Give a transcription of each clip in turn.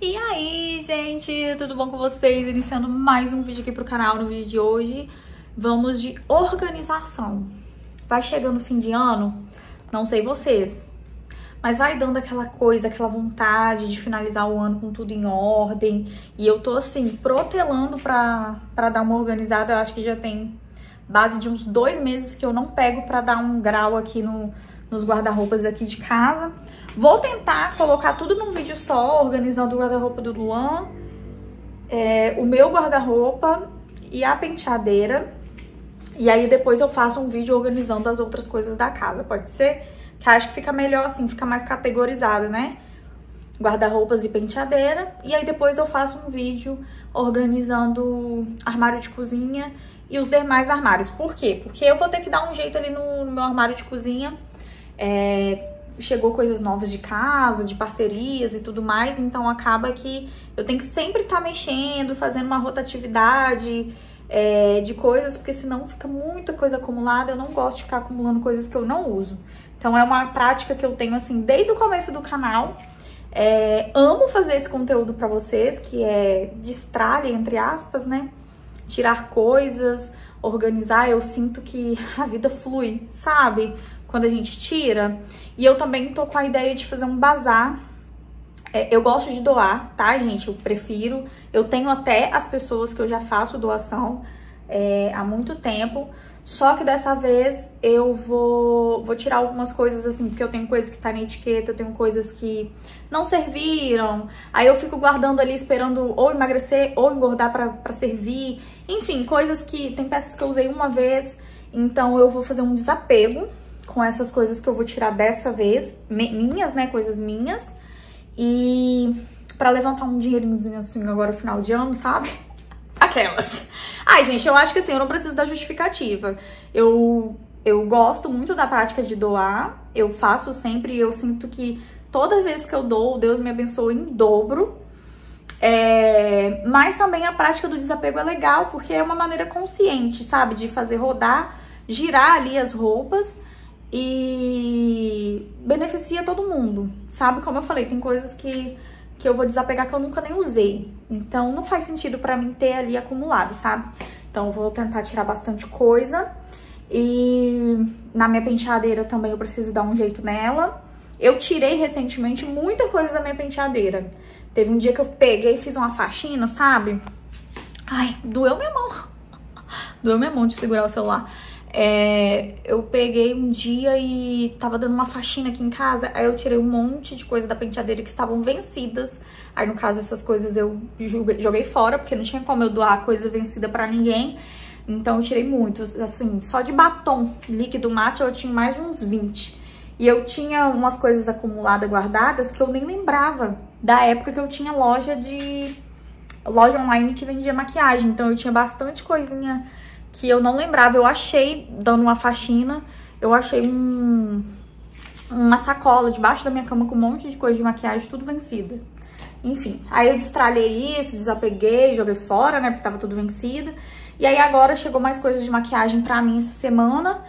E aí, gente, tudo bom com vocês? Iniciando mais um vídeo aqui pro canal. No vídeo de hoje, vamos de organização. Vai chegando o fim de ano, não sei vocês, mas vai dando aquela coisa, aquela vontade de finalizar o ano com tudo em ordem. E eu tô, assim, protelando pra, pra dar uma organizada. Eu acho que já tem base de uns dois meses que eu não pego pra dar um grau aqui no, nos guarda-roupas aqui de casa. Vou tentar colocar tudo num vídeo só, organizando o guarda-roupa do Luan, é, o meu guarda-roupa e a penteadeira. E aí depois eu faço um vídeo organizando as outras coisas da casa, pode ser? Que acho que fica melhor assim, fica mais categorizado, né? Guarda-roupas e penteadeira. E aí depois eu faço um vídeo organizando armário de cozinha e os demais armários. Por quê? Porque eu vou ter que dar um jeito ali no, no meu armário de cozinha. É, chegou coisas novas de casa, de parcerias e tudo mais, então acaba que eu tenho que sempre estar tá mexendo, fazendo uma rotatividade é, de coisas, porque senão fica muita coisa acumulada, eu não gosto de ficar acumulando coisas que eu não uso. Então é uma prática que eu tenho assim desde o começo do canal. É, amo fazer esse conteúdo para vocês, que é destralhe, entre aspas, né? Tirar coisas, organizar, eu sinto que a vida flui, sabe? Quando a gente tira. E eu também tô com a ideia de fazer um bazar. É, eu gosto de doar, tá, gente? Eu prefiro. Eu tenho até as pessoas que eu já faço doação é, há muito tempo. Só que dessa vez eu vou, vou tirar algumas coisas assim, porque eu tenho coisas que tá na etiqueta, eu tenho coisas que não serviram. Aí eu fico guardando ali esperando ou emagrecer ou engordar pra servir. Enfim, coisas que... Tem peças que eu usei uma vez, então eu vou fazer um desapego com essas coisas que eu vou tirar dessa vez, minhas, né, coisas minhas. E pra levantar um dinheirinho assim agora final de ano, sabe? Aquelas. Ai, gente, eu acho que assim, eu não preciso da justificativa. Eu, eu gosto muito da prática de doar, eu faço sempre e eu sinto que toda vez que eu dou, Deus me abençoa em dobro. É, mas também a prática do desapego é legal, porque é uma maneira consciente, sabe? De fazer rodar, girar ali as roupas e beneficia todo mundo, sabe? Como eu falei, tem coisas que, que eu vou desapegar que eu nunca nem usei. Então, não faz sentido pra mim ter ali acumulado, sabe? Então, eu vou tentar tirar bastante coisa. E na minha penteadeira também eu preciso dar um jeito nela. Eu tirei recentemente muita coisa da minha penteadeira. Teve um dia que eu peguei e fiz uma faxina, sabe? Ai, doeu minha mão. doeu minha mão de segurar o celular. É, eu peguei um dia e tava dando uma faxina aqui em casa, aí eu tirei um monte de coisa da penteadeira que estavam vencidas. Aí, no caso, essas coisas eu joguei fora, porque não tinha como eu doar coisa vencida pra ninguém. Então, eu tirei muito. Assim, só de batom líquido mate eu tinha mais de uns 20. E eu tinha umas coisas acumuladas, guardadas, que eu nem lembrava da época que eu tinha loja de... Loja online que vendia maquiagem. Então, eu tinha bastante coisinha que eu não lembrava. Eu achei, dando uma faxina, eu achei um, uma sacola debaixo da minha cama com um monte de coisa de maquiagem, tudo vencida. Enfim, aí eu destralhei isso, desapeguei, joguei fora, né, porque tava tudo vencido. E aí agora chegou mais coisas de maquiagem pra mim essa semana.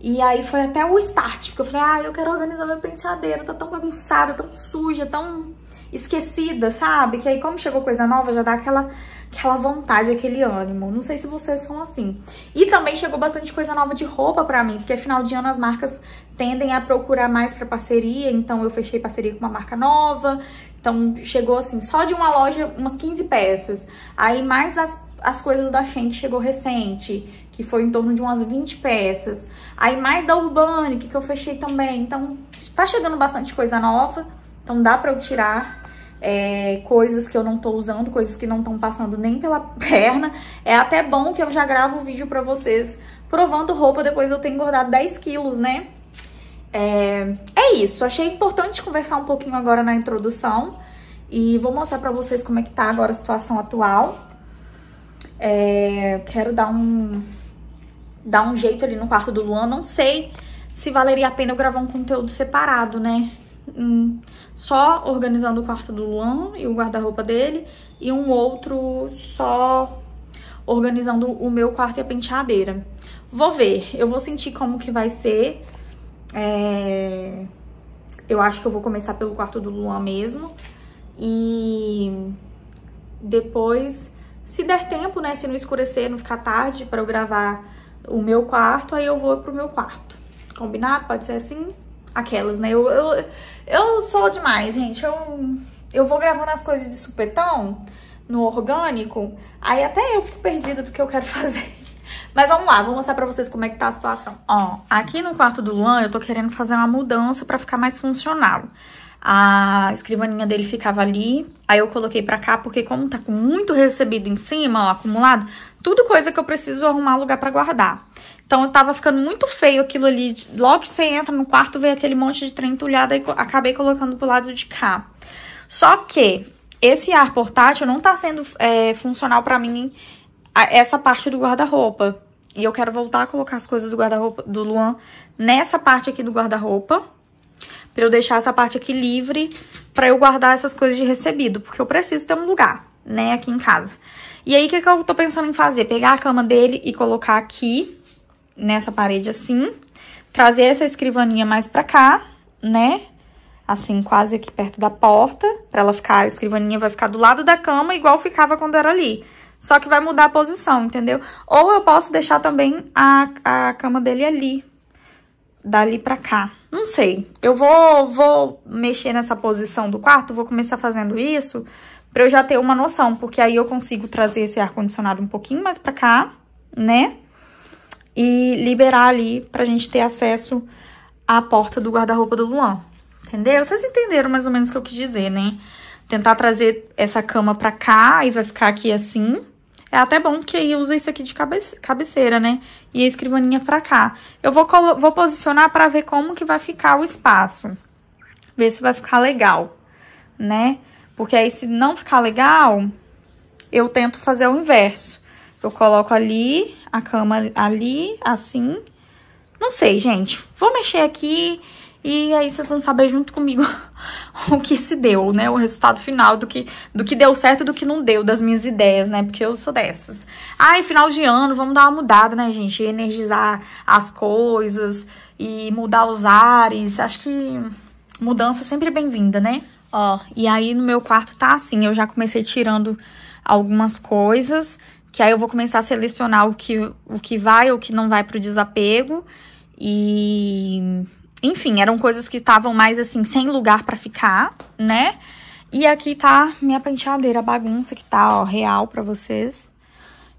E aí foi até o start, porque eu falei, ah, eu quero organizar minha penteadeira, tá tão bagunçada, tão suja, tão esquecida, sabe? Que aí como chegou coisa nova, já dá aquela aquela vontade, aquele ânimo. Não sei se vocês são assim. E também chegou bastante coisa nova de roupa pra mim, porque final de ano as marcas tendem a procurar mais pra parceria, então eu fechei parceria com uma marca nova, então chegou assim, só de uma loja, umas 15 peças. Aí mais as, as coisas da Shein que chegou recente, que foi em torno de umas 20 peças. Aí mais da Urbanic, que eu fechei também. Então tá chegando bastante coisa nova, então dá pra eu tirar é, coisas que eu não tô usando, coisas que não estão passando nem pela perna. É até bom que eu já gravo um vídeo pra vocês provando roupa, depois eu tenho engordado 10 quilos, né? É, é isso, achei importante conversar um pouquinho agora na introdução e vou mostrar pra vocês como é que tá agora a situação atual. É, quero dar um, dar um jeito ali no quarto do Luan, não sei se valeria a pena eu gravar um conteúdo separado, né? Só organizando o quarto do Luan e o guarda-roupa dele, e um outro só organizando o meu quarto e a penteadeira. Vou ver, eu vou sentir como que vai ser. É... Eu acho que eu vou começar pelo quarto do Luan mesmo. E depois, se der tempo, né, se não escurecer, não ficar tarde para eu gravar o meu quarto, aí eu vou pro meu quarto. Combinado? Pode ser assim? Aquelas, né? Eu, eu, eu sou demais, gente. Eu, eu vou gravando as coisas de supetão no orgânico, aí até eu fico perdida do que eu quero fazer. Mas vamos lá, vou mostrar pra vocês como é que tá a situação. Ó, aqui no quarto do Luan eu tô querendo fazer uma mudança pra ficar mais funcional. A escrivaninha dele ficava ali, aí eu coloquei pra cá, porque como tá com muito recebido em cima, ó, acumulado, tudo coisa que eu preciso arrumar lugar pra guardar. Então, tava ficando muito feio aquilo ali. Logo que você entra no quarto, vê aquele monte de trem entulhado e acabei colocando pro lado de cá. Só que esse ar portátil não tá sendo é, funcional para mim essa parte do guarda-roupa. E eu quero voltar a colocar as coisas do guarda-roupa do Luan nessa parte aqui do guarda-roupa. Pra eu deixar essa parte aqui livre pra eu guardar essas coisas de recebido. Porque eu preciso ter um lugar, né, aqui em casa. E aí, o que, que eu tô pensando em fazer? Pegar a cama dele e colocar aqui, nessa parede assim. Trazer essa escrivaninha mais pra cá, né? Assim, quase aqui perto da porta. Pra ela ficar, a escrivaninha vai ficar do lado da cama, igual ficava quando era ali. Só que vai mudar a posição, entendeu? Ou eu posso deixar também a, a cama dele ali. Dali pra cá. Não sei. Eu vou, vou mexer nessa posição do quarto, vou começar fazendo isso pra eu já ter uma noção. Porque aí eu consigo trazer esse ar-condicionado um pouquinho mais pra cá, né? E liberar ali pra gente ter acesso à porta do guarda-roupa do Luan. Entendeu? Vocês entenderam mais ou menos o que eu quis dizer, né? Tentar trazer essa cama pra cá e vai ficar aqui assim. É até bom que aí usa isso aqui de cabeceira, né? E a escrivaninha pra cá. Eu vou, vou posicionar pra ver como que vai ficar o espaço. Ver se vai ficar legal, né? Porque aí se não ficar legal, eu tento fazer o inverso. Eu coloco ali, a cama ali, assim. Não sei, gente. Vou mexer aqui e aí vocês vão saber junto comigo o que se deu, né? O resultado final do que, do que deu certo e do que não deu, das minhas ideias, né? Porque eu sou dessas. Ai, final de ano, vamos dar uma mudada, né, gente? Energizar as coisas e mudar os ares. Acho que mudança é sempre bem-vinda, né? Ó, e aí no meu quarto tá assim, eu já comecei tirando algumas coisas, que aí eu vou começar a selecionar o que, o que vai ou o que não vai pro desapego. E enfim, eram coisas que estavam mais assim, sem lugar para ficar, né? E aqui tá minha penteadeira bagunça, que tá, ó, real pra vocês.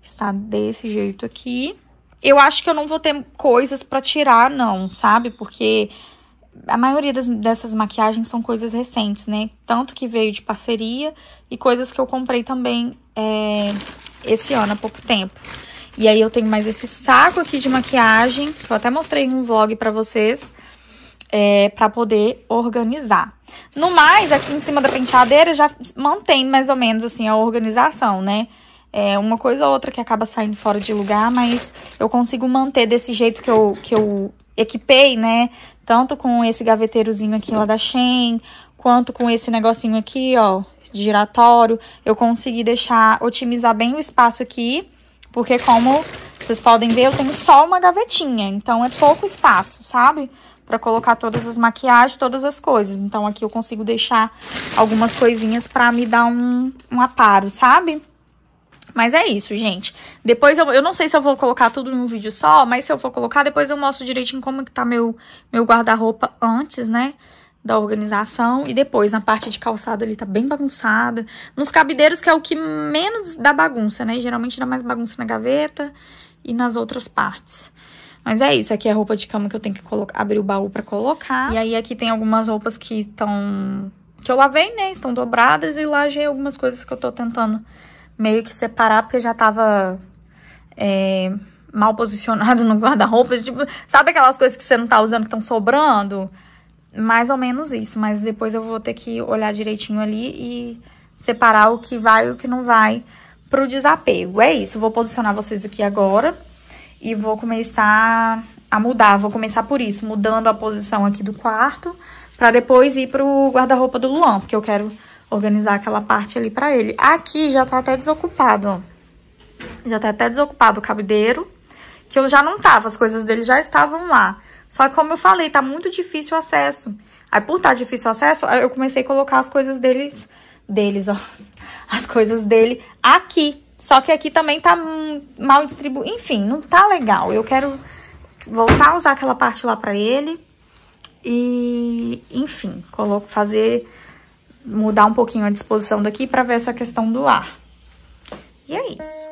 Está desse jeito aqui. Eu acho que eu não vou ter coisas pra tirar, não, sabe? Porque a maioria das, dessas maquiagens são coisas recentes, né? Tanto que veio de parceria e coisas que eu comprei também é, esse ano, há pouco tempo. E aí eu tenho mais esse saco aqui de maquiagem, que eu até mostrei no vlog pra vocês é, para poder organizar. No mais, aqui em cima da penteadeira já mantém mais ou menos assim a organização, né? É uma coisa ou outra que acaba saindo fora de lugar, mas eu consigo manter desse jeito que eu, que eu equipei, né? Tanto com esse gaveteirozinho aqui lá da Shein, quanto com esse negocinho aqui, ó, giratório. Eu consegui deixar, otimizar bem o espaço aqui, porque como vocês podem ver, eu tenho só uma gavetinha, então é pouco espaço, sabe? para colocar todas as maquiagens, todas as coisas. Então, aqui eu consigo deixar algumas coisinhas para me dar um, um aparo, sabe? Mas é isso, gente. Depois eu, eu não sei se eu vou colocar tudo num vídeo só, mas se eu for colocar, depois eu mostro direitinho como que tá meu, meu guarda-roupa antes, né? Da organização. E depois, na parte de calçado ali, tá bem bagunçada. Nos cabideiros, que é o que menos dá bagunça, né? Geralmente dá mais bagunça na gaveta e nas outras partes. Mas é isso, aqui é a roupa de cama que eu tenho que abrir o baú pra colocar. E aí aqui tem algumas roupas que estão... Que eu lavei, né? Estão dobradas e é algumas coisas que eu tô tentando meio que separar, porque já tava é, mal posicionado no guarda-roupa. Tipo, sabe aquelas coisas que você não tá usando que estão sobrando? Mais ou menos isso, mas depois eu vou ter que olhar direitinho ali e separar o que vai e o que não vai pro desapego. É isso, vou posicionar vocês aqui agora e vou começar a mudar. Vou começar por isso, mudando a posição aqui do quarto, para depois ir pro guarda-roupa do Luan, porque eu quero organizar aquela parte ali pra ele. Aqui já tá até desocupado, ó. Já tá até desocupado o cabideiro, que eu já não tava, as coisas dele já estavam lá. Só que como eu falei, tá muito difícil o acesso. Aí por estar tá difícil o acesso, eu comecei a colocar as coisas deles, deles, ó. as coisas dele aqui. Só que aqui também tá mal distribuído. Enfim, não tá legal. Eu quero voltar a usar aquela parte lá pra ele. E, enfim, coloco, fazer, mudar um pouquinho a disposição daqui pra ver essa questão do ar. E é isso.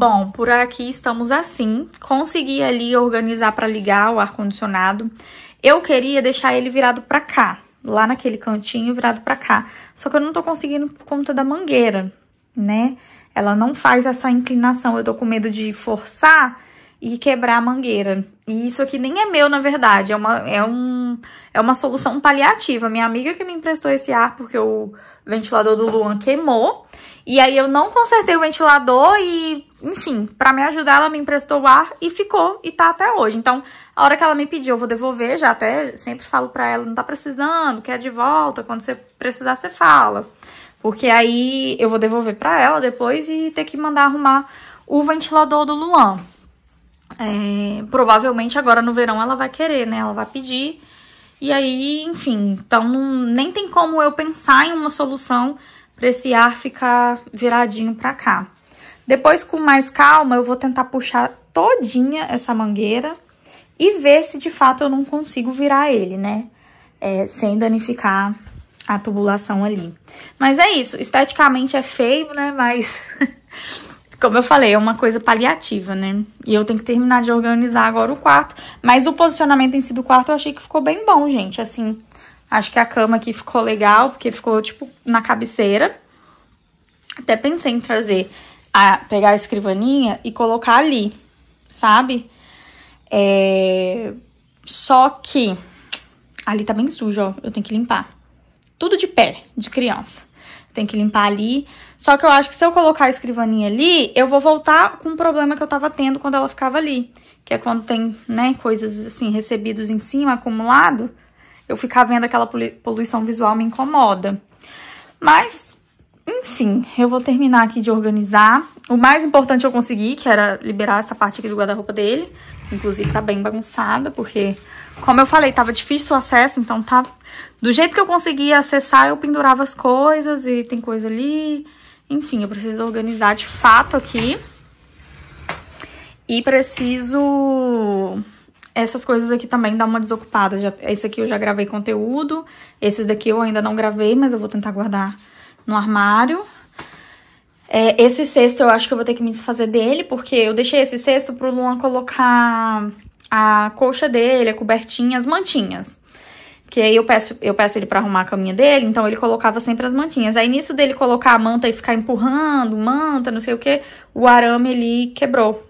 Bom, por aqui estamos assim. Consegui ali organizar para ligar o ar-condicionado. Eu queria deixar ele virado para cá, lá naquele cantinho virado para cá. Só que eu não tô conseguindo por conta da mangueira, né? Ela não faz essa inclinação. Eu tô com medo de forçar e quebrar a mangueira. E isso aqui nem é meu, na verdade. É uma, é um, é uma solução paliativa. Minha amiga que me emprestou esse ar porque o ventilador do Luan queimou. E aí eu não consertei o ventilador e, enfim, para me ajudar, ela me emprestou o ar e ficou e tá até hoje. Então, a hora que ela me pediu, eu vou devolver, já até sempre falo para ela, não tá precisando, quer de volta, quando você precisar, você fala. Porque aí eu vou devolver para ela depois e ter que mandar arrumar o ventilador do Luan. É, provavelmente agora no verão ela vai querer, né? Ela vai pedir. E aí, enfim, então não, nem tem como eu pensar em uma solução para esse ar ficar viradinho para cá. Depois, com mais calma, eu vou tentar puxar todinha essa mangueira e ver se de fato eu não consigo virar ele, né? É, sem danificar a tubulação ali. Mas é isso, esteticamente é feio, né? Mas, como eu falei, é uma coisa paliativa, né? E eu tenho que terminar de organizar agora o quarto. Mas o posicionamento em si do quarto eu achei que ficou bem bom, gente. Assim, Acho que a cama aqui ficou legal, porque ficou, tipo, na cabeceira. Até pensei em trazer, a, pegar a escrivaninha e colocar ali, sabe? É... Só que ali tá bem sujo, ó. Eu tenho que limpar. Tudo de pé, de criança. Tem que limpar ali. Só que eu acho que se eu colocar a escrivaninha ali, eu vou voltar com o problema que eu tava tendo quando ela ficava ali. Que é quando tem, né, coisas assim, recebidos em cima, acumulado eu ficar vendo aquela poluição visual me incomoda. Mas, enfim, eu vou terminar aqui de organizar. O mais importante eu consegui, que era liberar essa parte aqui do guarda-roupa dele. Inclusive tá bem bagunçada, porque, como eu falei, tava difícil o acesso, então tá... Do jeito que eu conseguia acessar, eu pendurava as coisas e tem coisa ali. Enfim, eu preciso organizar de fato aqui. E preciso essas coisas aqui também dá uma desocupada. Já, esse aqui eu já gravei conteúdo. Esses daqui eu ainda não gravei, mas eu vou tentar guardar no armário. É, esse cesto eu acho que eu vou ter que me desfazer dele, porque eu deixei esse cesto pro Luan colocar a colcha dele, a cobertinha, as mantinhas. Que aí eu peço, eu peço ele pra arrumar a caminha dele, então ele colocava sempre as mantinhas. Aí nisso dele colocar a manta e ficar empurrando, manta, não sei o que, o arame ele quebrou.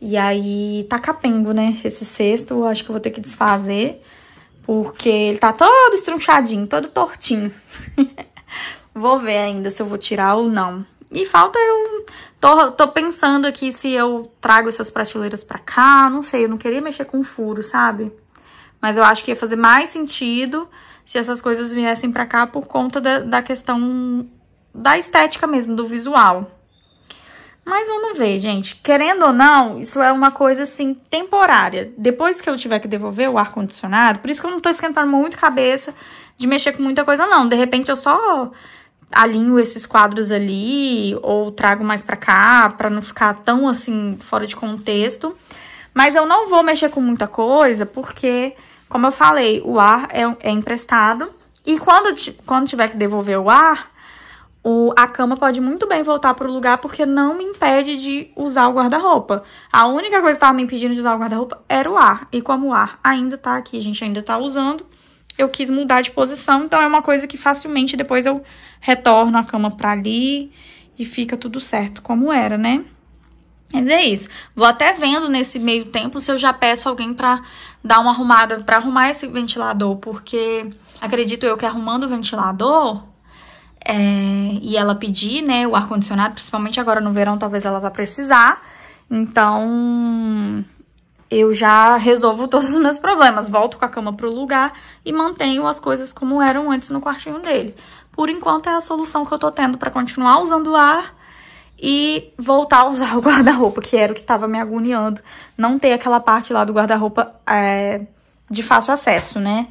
E aí tá capengo, né? Esse cesto, acho que eu vou ter que desfazer. Porque ele tá todo estrunchadinho, todo tortinho. vou ver ainda se eu vou tirar ou não. E falta eu... Tô, tô pensando aqui se eu trago essas prateleiras pra cá. Não sei, eu não queria mexer com furo, sabe? Mas eu acho que ia fazer mais sentido se essas coisas viessem pra cá por conta da, da questão da estética mesmo, do visual. Mas vamos ver, gente. Querendo ou não, isso é uma coisa assim temporária. Depois que eu tiver que devolver o ar condicionado, por isso que eu não tô esquentando muito cabeça de mexer com muita coisa não. De repente eu só alinho esses quadros ali ou trago mais para cá para não ficar tão assim fora de contexto. Mas eu não vou mexer com muita coisa porque, como eu falei, o ar é, é emprestado e quando quando tiver que devolver o ar, o, a cama pode muito bem voltar pro lugar porque não me impede de usar o guarda-roupa. A única coisa que estava me impedindo de usar o guarda-roupa era o ar. E como o ar ainda tá aqui, a gente ainda tá usando, eu quis mudar de posição. Então é uma coisa que facilmente depois eu retorno a cama pra ali e fica tudo certo como era, né? Mas é isso. Vou até vendo nesse meio tempo se eu já peço alguém pra dar uma arrumada, pra arrumar esse ventilador, porque acredito eu que arrumando o ventilador é, e ela pedir, né, o ar-condicionado, principalmente agora no verão, talvez ela vá precisar. Então, eu já resolvo todos os meus problemas, volto com a cama pro lugar e mantenho as coisas como eram antes no quartinho dele. Por enquanto é a solução que eu tô tendo para continuar usando o ar e voltar a usar o guarda-roupa, que era o que tava me agoniando. Não ter aquela parte lá do guarda-roupa é, de fácil acesso, né?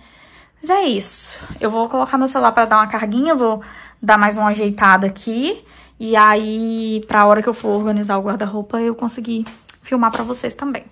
Mas é isso. Eu vou colocar meu celular para dar uma carguinha, vou dar mais uma ajeitada aqui. E aí, pra hora que eu for organizar o guarda-roupa, eu conseguir filmar pra vocês também.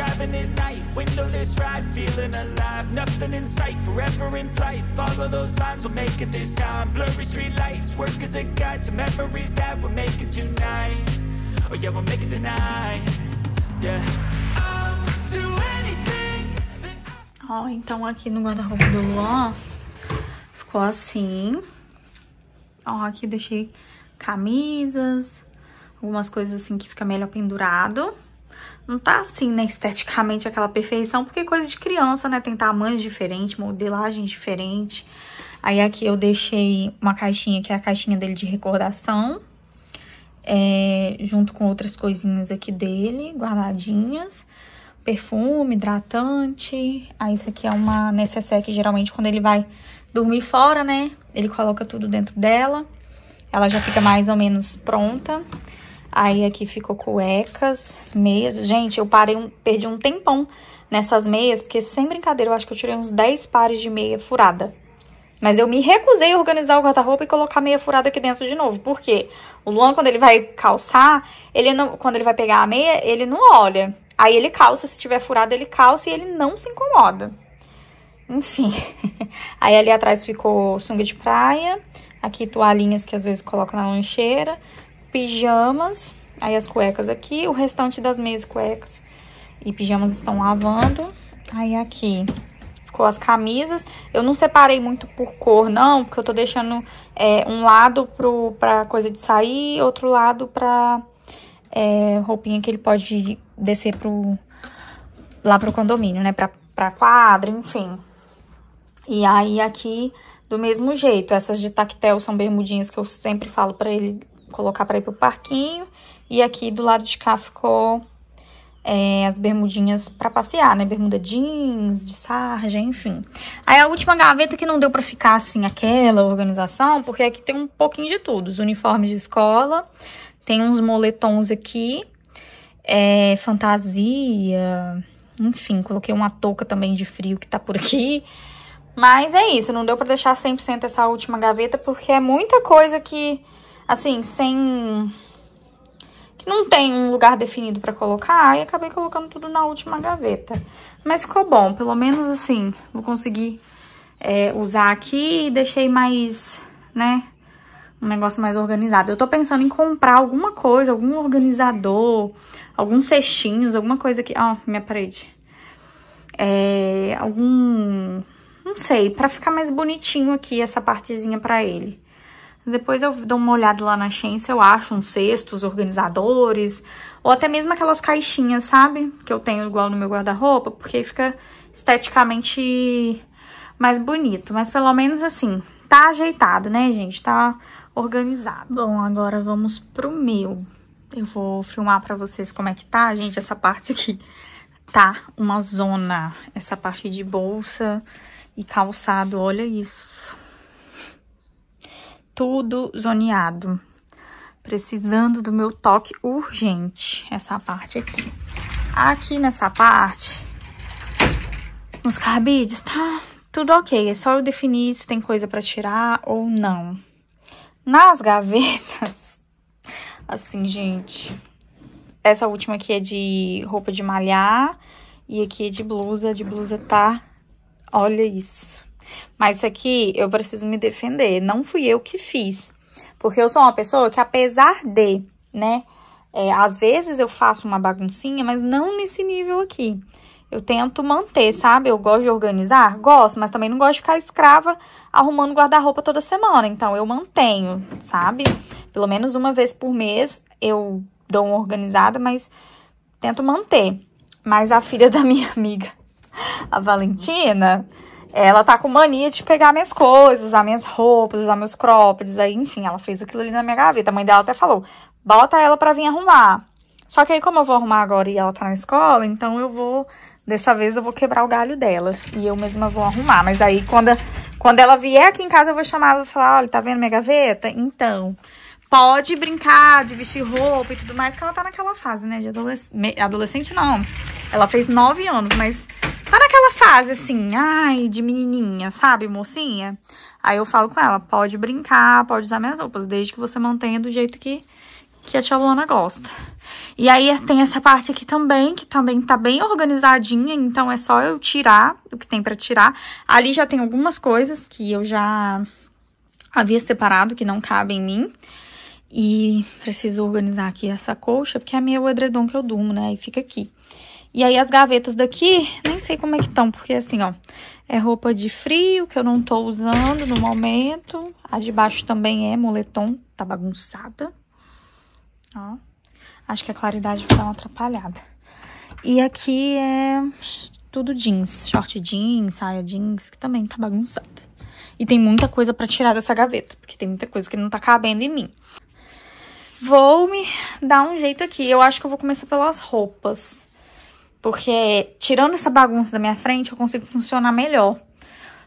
Driving at night. Windowless ride, feeling alive. Nothing in sight, forever in flight. Follow those lines, we'll make it this time. Blurry street lights, work as a guide To memories that we're making tonight. Oh yeah, we'll make it tonight. Yeah. Ó, oh, então aqui no guarda-roupa do Luan Ficou assim. Ó, aqui deixei camisas Algumas coisas assim que fica melhor pendurado não tá assim, né, esteticamente aquela perfeição, porque é coisa de criança, né? Tem tamanhos diferentes, modelagem diferente. Aí aqui eu deixei uma caixinha, que é a caixinha dele de recordação. É, junto com outras coisinhas aqui dele, guardadinhas. Perfume, hidratante. Aí isso aqui é uma necessaire que geralmente quando ele vai dormir fora, né? Ele coloca tudo dentro dela. Ela já fica mais ou menos pronta. Aí aqui ficou cuecas, meias. Gente, eu parei um, perdi um tempão nessas meias, porque sem brincadeira, eu acho que eu tirei uns 10 pares de meia furada. Mas eu me recusei a organizar o guarda-roupa e colocar meia furada aqui dentro de novo. Por quê? O Luan, quando ele vai calçar, ele não, quando ele vai pegar a meia, ele não olha. Aí ele calça, se tiver furada, ele calça e ele não se incomoda. Enfim. Aí ali atrás ficou sunga de praia. Aqui toalhinhas que às vezes coloca na lancheira pijamas, aí as cuecas aqui, o restante das meias cuecas e pijamas estão lavando. Aí aqui ficou as camisas. Eu não separei muito por cor, não, porque eu tô deixando é, um lado pro, pra coisa de sair, outro lado pra é, roupinha que ele pode descer pro, lá pro condomínio, né, pra, pra quadra, enfim. E aí aqui, do mesmo jeito, essas de tactel são bermudinhas que eu sempre falo pra ele colocar para ir pro parquinho. E aqui do lado de cá ficou é, as bermudinhas para passear, né? Bermuda jeans, de sarja, enfim. Aí a última gaveta que não deu para ficar assim, aquela organização, porque aqui tem um pouquinho de tudo. Os uniformes de escola, tem uns moletons aqui, é, fantasia, enfim, coloquei uma touca também de frio que tá por aqui. Mas é isso, não deu para deixar 100% essa última gaveta, porque é muita coisa que assim, sem... Que não tem um lugar definido pra colocar, e acabei colocando tudo na última gaveta. Mas ficou bom, pelo menos assim, vou conseguir é, usar aqui e deixei mais, né, um negócio mais organizado. Eu tô pensando em comprar alguma coisa, algum organizador, alguns cestinhos, alguma coisa aqui. Ó, minha parede. É, algum... Não sei, pra ficar mais bonitinho aqui essa partezinha pra ele. Depois eu dou uma olhada lá na Chência, eu acho uns cestos, organizadores, ou até mesmo aquelas caixinhas, sabe? Que eu tenho igual no meu guarda-roupa, porque fica esteticamente mais bonito. Mas pelo menos assim, tá ajeitado, né, gente? Tá organizado. Bom, agora vamos pro meu. Eu vou filmar pra vocês como é que tá, gente, essa parte aqui tá uma zona essa parte de bolsa e calçado, olha isso. Tudo zoneado. Precisando do meu toque urgente, essa parte aqui. Aqui nessa parte, nos carbides, tá tudo ok. É só eu definir se tem coisa para tirar ou não. Nas gavetas, assim, gente, essa última aqui é de roupa de malhar e aqui é de blusa. De blusa tá, olha isso. Mas isso aqui eu preciso me defender. Não fui eu que fiz. Porque eu sou uma pessoa que, apesar de, né, é, às vezes eu faço uma baguncinha, mas não nesse nível aqui. Eu tento manter, sabe? Eu gosto de organizar? Gosto, mas também não gosto de ficar escrava arrumando guarda-roupa toda semana. Então, eu mantenho, sabe? Pelo menos uma vez por mês eu dou uma organizada, mas tento manter. Mas a filha da minha amiga, a Valentina, ela tá com mania de pegar minhas coisas, usar minhas roupas, usar meus croppeds, aí, enfim, ela fez aquilo ali na minha gaveta. A mãe dela até falou, bota ela pra vir arrumar. Só que aí, como eu vou arrumar agora e ela tá na escola, então eu vou Dessa vez eu vou quebrar o galho dela e eu mesma vou arrumar. Mas aí, quando, quando ela vier aqui em casa, eu vou chamar ela e falar, olha, tá vendo minha gaveta? Então, pode brincar de vestir roupa e tudo mais, que ela tá naquela fase, né? De adolescente. Adolescente, não. Ela fez nove anos, mas tá naquela fase, assim, ai, de menininha, sabe, mocinha? Aí eu falo com ela, pode brincar, pode usar minhas roupas, desde que você mantenha do jeito que que a tia Luana gosta. E aí tem essa parte aqui também, que também tá bem organizadinha, então é só eu tirar o que tem para tirar. Ali já tem algumas coisas que eu já havia separado, que não cabem em mim. E preciso organizar aqui essa colcha, porque é meu edredom que eu durmo, né? E fica aqui. E aí as gavetas daqui, nem sei como é que estão, porque assim, ó, é roupa de frio que eu não tô usando no momento. A de baixo também é moletom, tá bagunçada. Ó. Acho que a claridade vai dar uma atrapalhada. E aqui é tudo jeans. Short jeans, saia jeans, que também tá bagunçado. E tem muita coisa pra tirar dessa gaveta, porque tem muita coisa que não tá cabendo em mim. Vou me dar um jeito aqui. Eu acho que eu vou começar pelas roupas. Porque tirando essa bagunça da minha frente, eu consigo funcionar melhor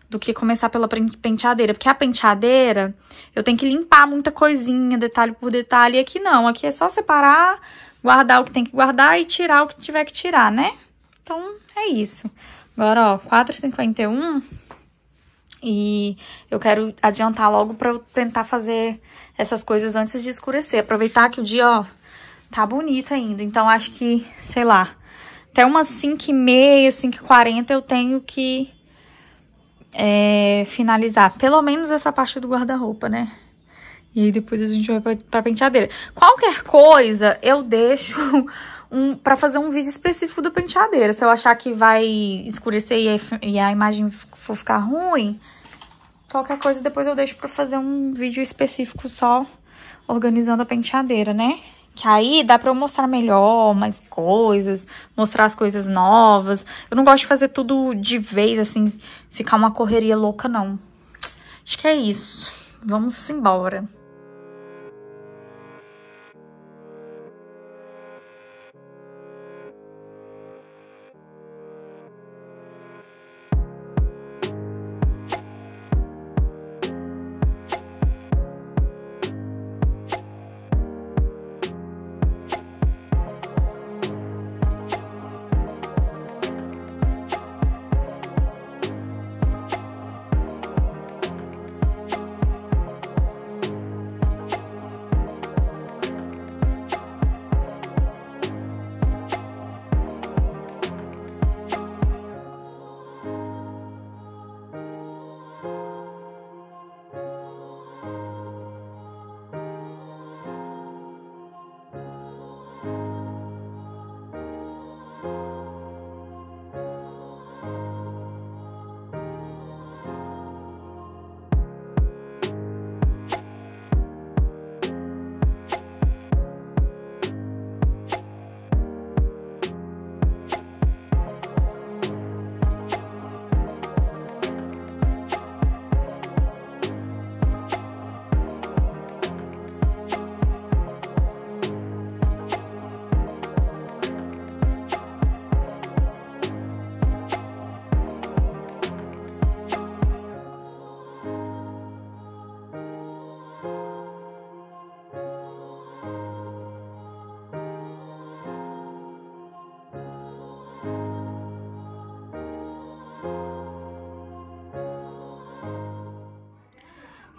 do que começar pela penteadeira. Porque a penteadeira, eu tenho que limpar muita coisinha, detalhe por detalhe. E aqui não, aqui é só separar, guardar o que tem que guardar e tirar o que tiver que tirar, né? Então, é isso. Agora, ó, 4,51. E eu quero adiantar logo pra eu tentar fazer essas coisas antes de escurecer. Aproveitar que o dia, ó, tá bonito ainda. Então, acho que, sei lá, até umas 5h30, 5h40 eu tenho que é, finalizar pelo menos essa parte do guarda-roupa, né? E aí depois a gente vai pra, pra penteadeira. Qualquer coisa eu deixo um, pra fazer um vídeo específico da penteadeira. Se eu achar que vai escurecer e a, e a imagem for ficar ruim, qualquer coisa depois eu deixo pra fazer um vídeo específico só organizando a penteadeira, né? Que aí dá pra eu mostrar melhor, mais coisas, mostrar as coisas novas. Eu não gosto de fazer tudo de vez, assim, ficar uma correria louca, não. Acho que é isso. Vamos embora.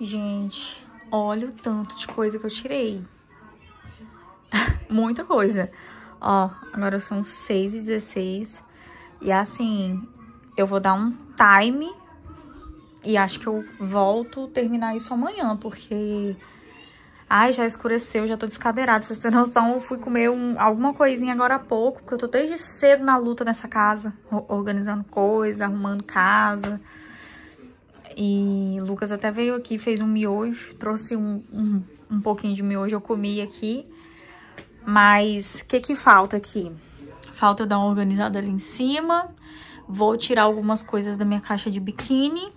Gente, olha o tanto de coisa que eu tirei. Muita coisa. Ó, agora são 6 e 16. E assim, eu vou dar um time. E acho que eu volto terminar isso amanhã, porque... Ai, já escureceu, já tô descadeirada. Vocês têm noção, eu fui comer um, alguma coisinha agora há pouco, porque eu tô desde cedo na luta nessa casa. Organizando coisa, arrumando casa. E Lucas até veio aqui, fez um miojo, trouxe um, um, um pouquinho de miojo, eu comi aqui. Mas o que que falta aqui? Falta dar uma organizada ali em cima. Vou tirar algumas coisas da minha caixa de biquíni.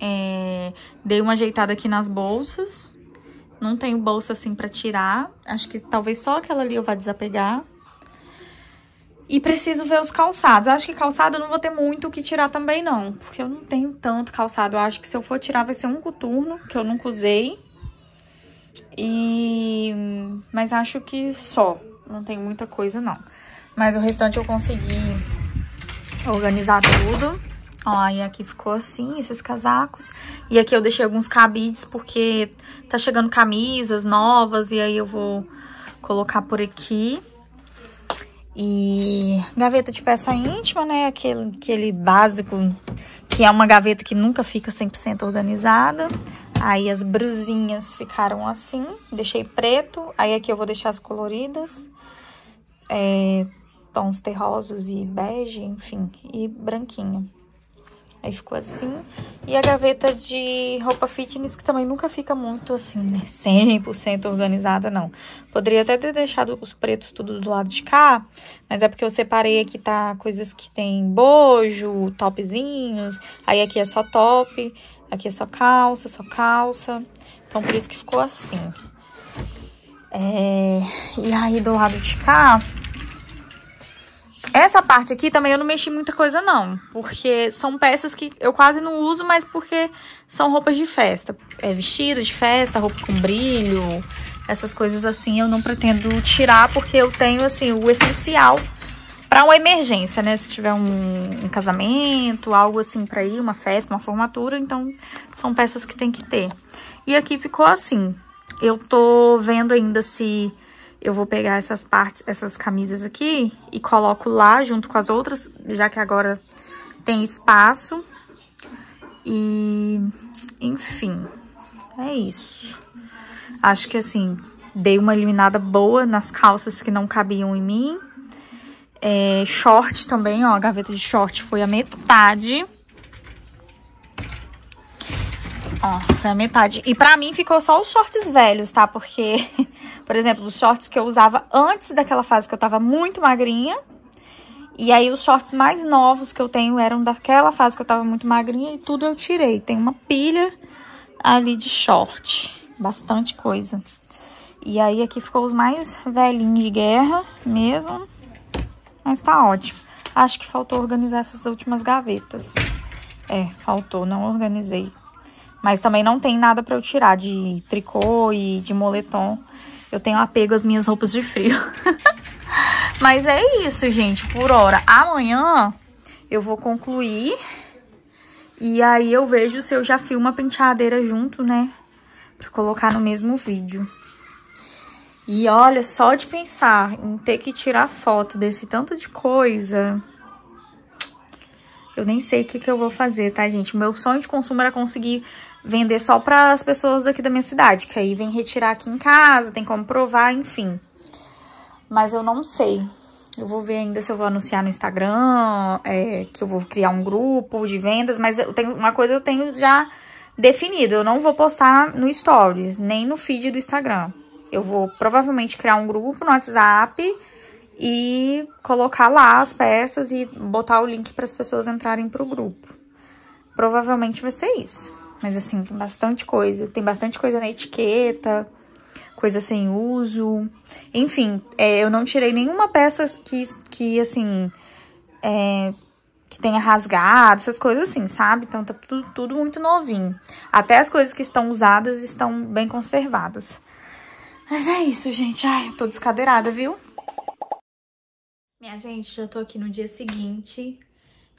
É, dei uma ajeitada aqui nas bolsas. Não tenho bolsa assim pra tirar. Acho que talvez só aquela ali eu vá desapegar. E preciso ver os calçados. Acho que calçado eu não vou ter muito o que tirar também, não. Porque eu não tenho tanto calçado. Eu acho que se eu for tirar vai ser um coturno, que eu nunca usei. E... Mas acho que só. Não tem muita coisa, não. Mas o restante eu consegui organizar tudo. Ó, e aqui ficou assim, esses casacos. E aqui eu deixei alguns cabides, porque tá chegando camisas novas. E aí eu vou colocar por aqui. E gaveta de peça íntima, né? Aquele, aquele básico, que é uma gaveta que nunca fica 100% organizada. Aí as brusinhas ficaram assim, deixei preto. Aí aqui eu vou deixar as coloridas. É, tons terrosos e bege, enfim, e branquinho. Aí ficou assim. E a gaveta de roupa fitness, que também nunca fica muito assim, né? 100% organizada, não. Poderia até ter deixado os pretos tudo do lado de cá, mas é porque eu separei aqui, tá? Coisas que tem bojo, topzinhos. Aí aqui é só top, aqui é só calça, só calça. Então, por isso que ficou assim. É... E aí, do lado de cá, essa parte aqui também eu não mexi muita coisa não, porque são peças que eu quase não uso, mas porque são roupas de festa. É vestido de festa, roupa com brilho, essas coisas assim eu não pretendo tirar, porque eu tenho assim o essencial para uma emergência, né? Se tiver um, um casamento, algo assim para ir, uma festa, uma formatura, então são peças que tem que ter. E aqui ficou assim. Eu tô vendo ainda se eu vou pegar essas partes, essas camisas aqui e coloco lá junto com as outras, já que agora tem espaço. E, enfim, é isso. Acho que assim, dei uma eliminada boa nas calças que não cabiam em mim. É, short também, ó, a gaveta de short foi a metade. Ó, foi a metade. E pra mim ficou só os shorts velhos, tá? Porque por exemplo, os shorts que eu usava antes daquela fase que eu tava muito magrinha. E aí os shorts mais novos que eu tenho eram daquela fase que eu tava muito magrinha e tudo eu tirei. Tem uma pilha ali de short. Bastante coisa. E aí aqui ficou os mais velhinhos de guerra mesmo. Mas tá ótimo. Acho que faltou organizar essas últimas gavetas. É, faltou, não organizei. Mas também não tem nada pra eu tirar de tricô e de moletom. Eu tenho apego às minhas roupas de frio. Mas é isso, gente, por hora. Amanhã eu vou concluir. E aí eu vejo se eu já filmo a penteadeira junto, né? Pra colocar no mesmo vídeo. E olha, só de pensar em ter que tirar foto desse tanto de coisa... Eu nem sei o que, que eu vou fazer, tá, gente? Meu sonho de consumo era conseguir vender só para as pessoas daqui da minha cidade, que aí vem retirar aqui em casa, tem como provar, enfim. Mas eu não sei. Eu vou ver ainda se eu vou anunciar no Instagram, é, que eu vou criar um grupo de vendas, mas eu tenho, uma coisa eu tenho já definido, eu não vou postar no Stories, nem no feed do Instagram. Eu vou provavelmente criar um grupo no WhatsApp e colocar lá as peças e botar o link para as pessoas entrarem pro grupo. Provavelmente vai ser isso. Mas assim, tem bastante coisa. Tem bastante coisa na etiqueta, coisa sem uso. Enfim, é, eu não tirei nenhuma peça que, que assim, é, que tenha rasgado, essas coisas assim, sabe? Então tá tudo, tudo muito novinho. Até as coisas que estão usadas estão bem conservadas. Mas é isso, gente. Ai, eu tô descadeirada, viu? Minha gente, já tô aqui no dia seguinte.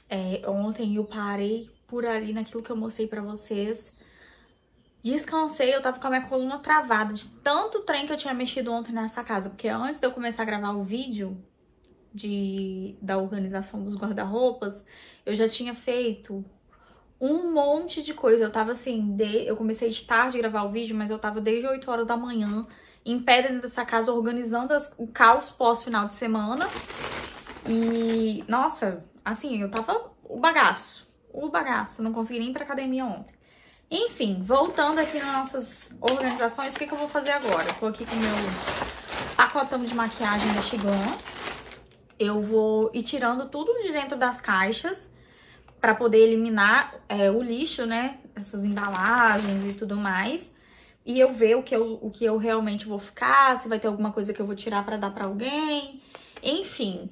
É, ontem eu parei por ali naquilo que eu mostrei pra vocês. Descansei, eu tava com a minha coluna travada de tanto trem que eu tinha mexido ontem nessa casa. Porque antes de eu começar a gravar o vídeo de, da organização dos guarda-roupas, eu já tinha feito um monte de coisa. Eu tava assim, de, eu comecei de tarde a gravar o vídeo, mas eu tava desde 8 horas da manhã em pé dentro dessa casa organizando as, o caos pós-final de semana. E, nossa, assim, eu tava o bagaço, o bagaço. Não consegui nem ir pra academia ontem. Enfim, voltando aqui nas nossas organizações, o que, que eu vou fazer agora? Eu tô aqui com o meu pacotão de maquiagem da Shigan. Eu vou ir tirando tudo de dentro das caixas para poder eliminar é, o lixo, né? Essas embalagens e tudo mais. E eu ver o que eu, o que eu realmente vou ficar, se vai ter alguma coisa que eu vou tirar para dar para alguém. Enfim.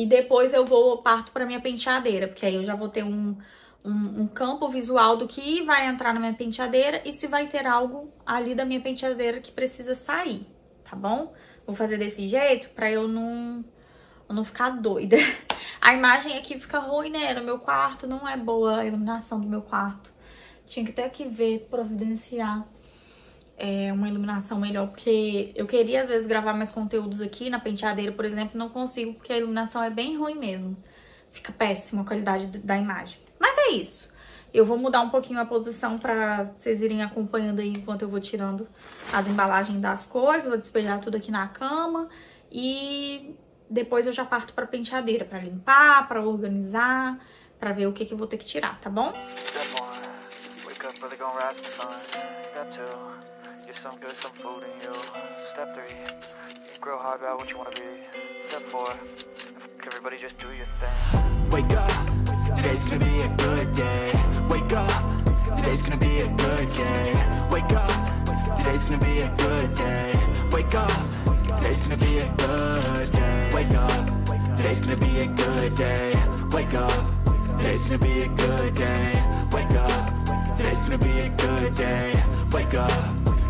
E depois eu vou parto para minha penteadeira, porque aí eu já vou ter um, um, um, campo visual do que vai entrar na minha penteadeira e se vai ter algo ali da minha penteadeira que precisa sair, tá bom? Vou fazer desse jeito pra eu não, eu não ficar doida. A imagem aqui fica ruim, né? No meu quarto não é boa a iluminação do meu quarto. Tinha que ter que ver, providenciar é, uma iluminação melhor, porque eu queria às vezes gravar mais conteúdos aqui na penteadeira, por exemplo, não consigo porque a iluminação é bem ruim mesmo. Fica péssima a qualidade da imagem. Mas é isso. Eu vou mudar um pouquinho a posição pra vocês irem acompanhando aí enquanto eu vou tirando as embalagens das coisas. Vou despejar tudo aqui na cama e depois eu já parto pra penteadeira pra limpar, pra organizar, pra ver o que que eu vou ter que tirar, tá bom? Wake up. Today's gonna be a good day. Wake up Today's gonna be a good day. Wake up Today's gonna be a good day. Wake up Today's gonna be a good day. Wake up Today's gonna be a good day. Wake up Today's gonna be a good day. Wake up Today's gonna be a good day. Wake up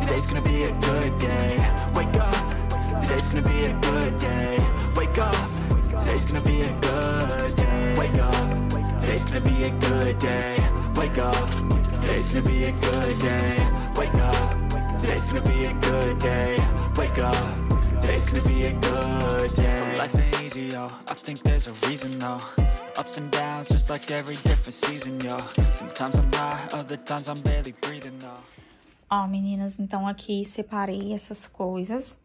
today's gonna be a good day. Wake up. Today's gonna be a good day. Wake up. Today's gonna be a good day. Wake up. Today's gonna be a good day. Wake up. Today's gonna be a good day. Wake up. Today's gonna be a good day. Wake up. Today's gonna be a good day. So life ain't easy, yo I think there's a reason, though. Ups and downs, just like every different season, yo Sometimes I'm high, other times I'm barely breathing, though Ó, meninas, então aqui separei essas coisas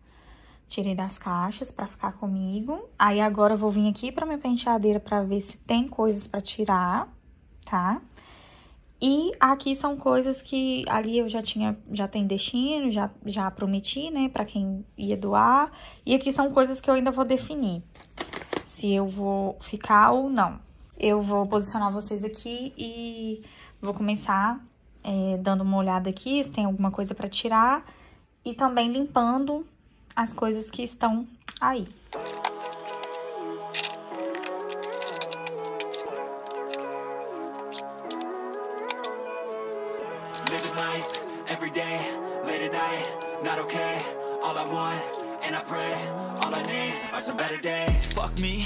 Tirei das caixas para ficar comigo. Aí agora eu vou vir aqui para minha penteadeira para ver se tem coisas para tirar, tá? E aqui são coisas que ali eu já tinha, já tem destino, já, já prometi, né, para quem ia doar. E aqui são coisas que eu ainda vou definir, se eu vou ficar ou não. Eu vou posicionar vocês aqui e vou começar é, dando uma olhada aqui, se tem alguma coisa para tirar. E também limpando as coisas que estão aí.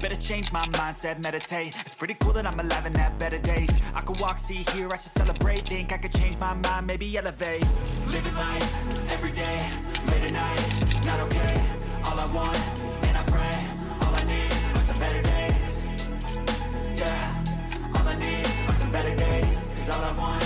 Better change my mindset, meditate. It's pretty cool that I'm alive and have better days. I could walk, see, here I should celebrate. Think I could change my mind, maybe elevate. Living life, every day, late at night Not okay, all I want, and I pray All I need are some better days. Yeah, all I need are some better days. Cause all I want,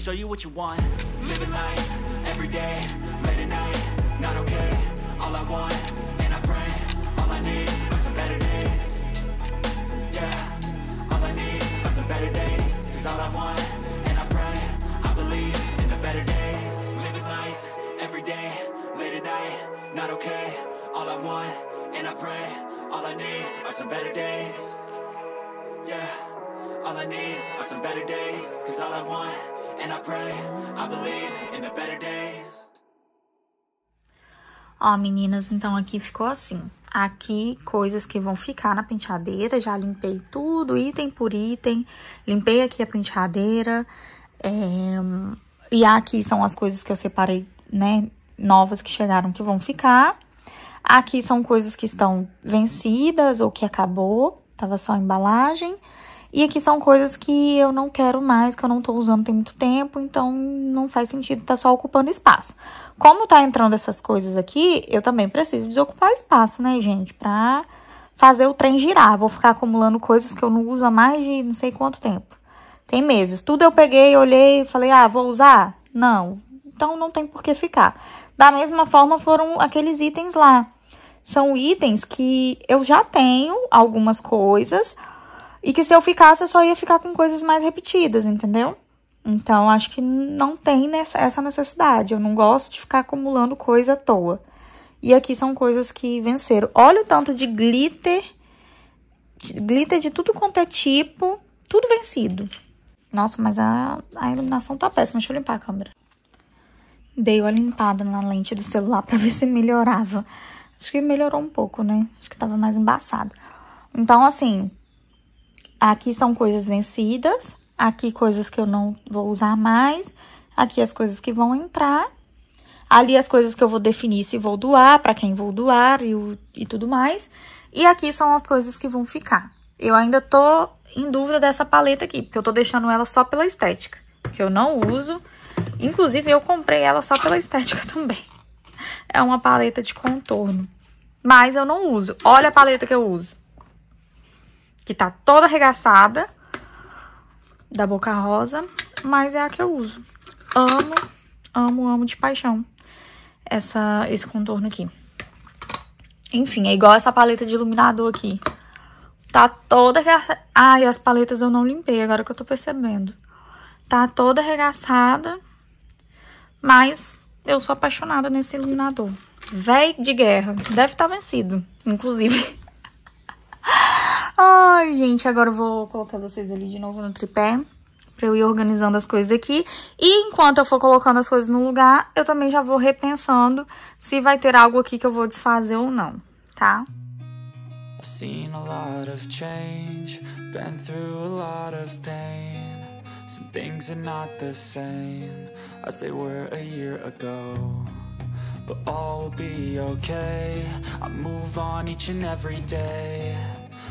show you what you want. Living life, everyday, late at night Not okay, all I want, and I pray All I need are some better days. Yeah, all I need are some better days. Cause all I want, and I pray I believe in the better days. Living life, everyday, late at night Not okay, all I want, and I pray All I need are some better days. Yeah, all I need are some better days. Cause all I want, and I pray I believe in the better days Ó, meninas, então aqui ficou assim. Aqui, coisas que vão ficar na penteadeira. Já limpei tudo, item por item. Limpei aqui a penteadeira. É... E aqui são as coisas que eu separei, né? Novas que chegaram que vão ficar. Aqui são coisas que estão vencidas ou que acabou. Tava só a embalagem. E aqui são coisas que eu não quero mais, que eu não tô usando tem muito tempo, então não faz sentido tá só ocupando espaço. Como tá entrando essas coisas aqui, eu também preciso desocupar espaço, né, gente? Pra fazer o trem girar. Vou ficar acumulando coisas que eu não uso há mais de não sei quanto tempo. Tem meses. Tudo eu peguei, olhei falei, ah, vou usar? Não. Então não tem por que ficar. Da mesma forma foram aqueles itens lá. São itens que eu já tenho algumas coisas e que se eu ficasse, eu só ia ficar com coisas mais repetidas, entendeu? Então, acho que não tem essa necessidade. Eu não gosto de ficar acumulando coisa à toa. E aqui são coisas que venceram. Olha o tanto de glitter. De glitter de tudo quanto é tipo. Tudo vencido. Nossa, mas a, a iluminação tá péssima. Deixa eu limpar a câmera. Dei uma limpada na lente do celular pra ver se melhorava. Acho que melhorou um pouco, né? Acho que tava mais embaçado. Então, assim, Aqui são coisas vencidas, aqui coisas que eu não vou usar mais, aqui as coisas que vão entrar, ali as coisas que eu vou definir se vou doar, para quem vou doar e, o, e tudo mais. E aqui são as coisas que vão ficar. Eu ainda tô em dúvida dessa paleta aqui, porque eu tô deixando ela só pela estética, que eu não uso. Inclusive, eu comprei ela só pela estética também. É uma paleta de contorno. Mas eu não uso. Olha a paleta que eu uso que tá toda arregaçada, da Boca Rosa, mas é a que eu uso. Amo, amo, amo de paixão essa, esse contorno aqui. Enfim, é igual essa paleta de iluminador aqui. Tá toda... Ai, as paletas eu não limpei, agora que eu tô percebendo. Tá toda arregaçada, mas eu sou apaixonada nesse iluminador. Véi de guerra. Deve estar tá vencido, inclusive. Ai, gente, agora eu vou colocar vocês ali de novo no tripé pra eu ir organizando as coisas aqui. E enquanto eu for colocando as coisas no lugar, eu também já vou repensando se vai ter algo aqui que eu vou desfazer ou não, tá? I've seen a lot of change, been through a lot of pain. Some things are not the same as they were a year ago. But all will be okay, I move on each and every day.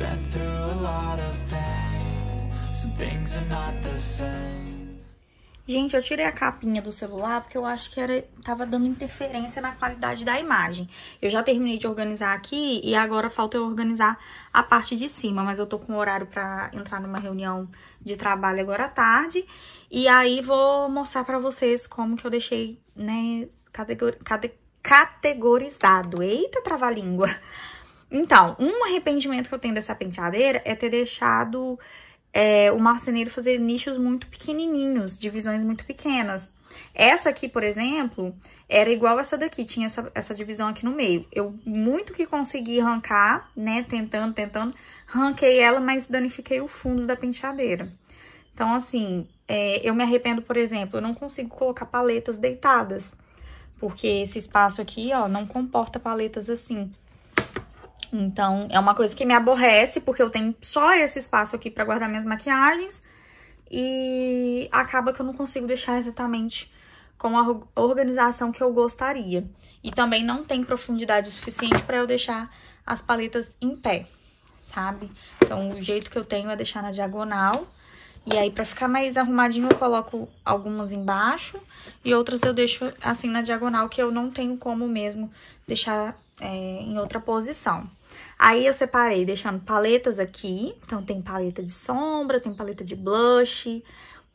Been through a lot of pain. Some things are not the same. Gente, eu tirei a capinha do celular porque eu acho que era, tava dando interferência na qualidade da imagem. Eu já terminei de organizar aqui e agora falta eu organizar a parte de cima. Mas eu tô com horário pra entrar numa reunião de trabalho agora à tarde. E aí vou mostrar pra vocês como que eu deixei, né, categor, cate, categorizado. Eita, trava-língua! Então, um arrependimento que eu tenho dessa penteadeira é ter deixado é, o marceneiro fazer nichos muito pequenininhos, divisões muito pequenas. Essa aqui, por exemplo, era igual essa daqui, tinha essa, essa divisão aqui no meio. Eu muito que consegui arrancar, né, tentando, tentando, arranquei ela, mas danifiquei o fundo da penteadeira. Então, assim, é, eu me arrependo, por exemplo, eu não consigo colocar paletas deitadas. Porque esse espaço aqui, ó, não comporta paletas assim. Então, é uma coisa que me aborrece, porque eu tenho só esse espaço aqui pra guardar minhas maquiagens. E acaba que eu não consigo deixar exatamente com a organização que eu gostaria. E também não tem profundidade suficiente para eu deixar as paletas em pé, sabe? Então, o jeito que eu tenho é deixar na diagonal e aí, pra ficar mais arrumadinho, eu coloco algumas embaixo e outras eu deixo assim na diagonal, que eu não tenho como mesmo deixar é, em outra posição. Aí, eu separei deixando paletas aqui. Então, tem paleta de sombra, tem paleta de blush,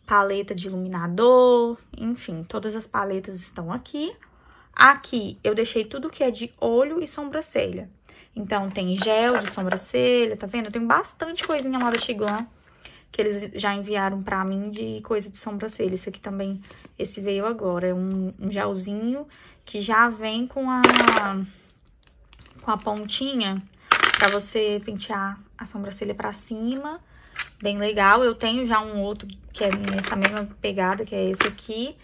paleta de iluminador, enfim, todas as paletas estão aqui. Aqui, eu deixei tudo que é de olho e sobrancelha. Então, tem gel de sobrancelha, tá vendo? Eu tenho bastante coisinha lá da Xiglan que eles já enviaram pra mim de coisa de sobrancelha. Esse aqui também, esse veio agora. É um, um gelzinho que já vem com a, com a pontinha pra você pentear a sobrancelha pra cima. Bem legal. Eu tenho já um outro que é nessa mesma pegada, que é esse aqui.